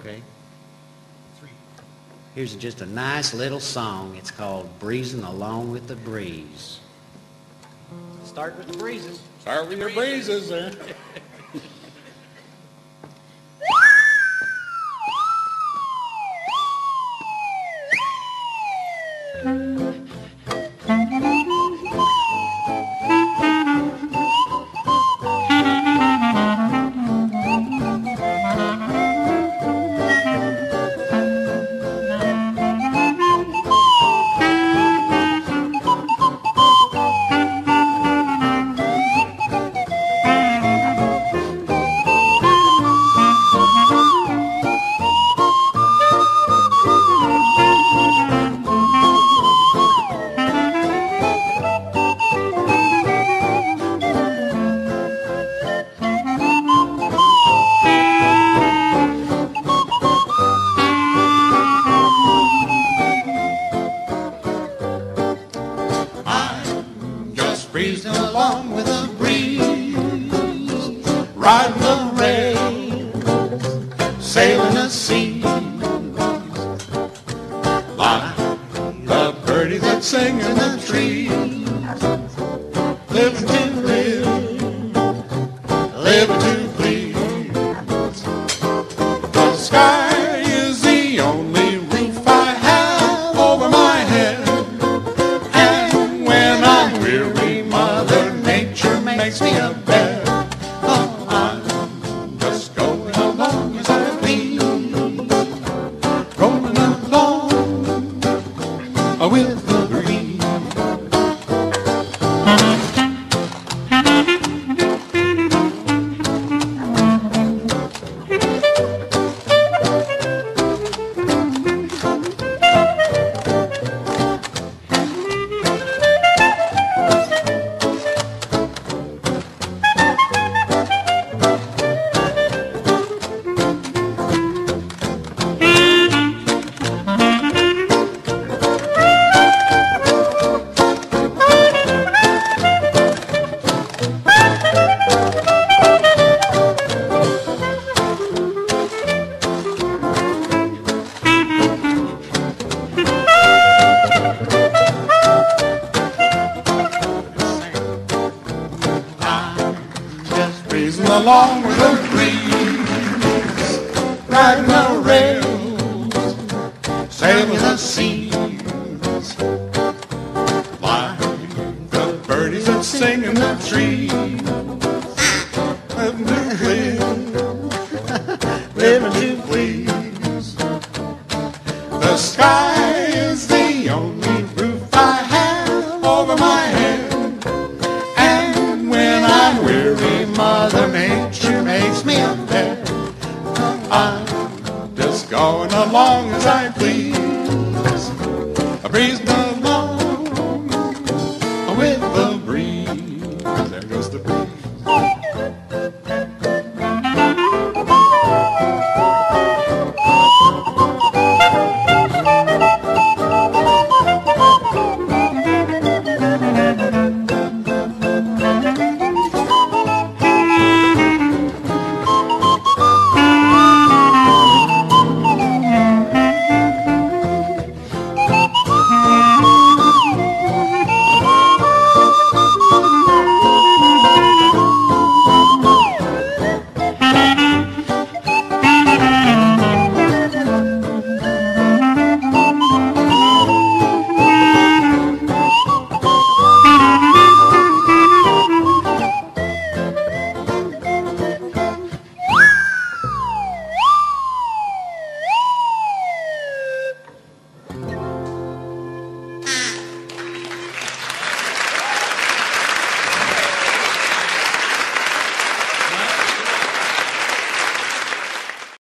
Okay. Here's just a nice little song. It's called Breezing Along with the Breeze. Start with the breezes. Start with your breezes then. Just breezing along with the breeze, riding with the Breezing along with the breeze, riding the rails, sailing the seas, like the birdies that sing in the trees. Living to live, living going along as I please. I breeze along with the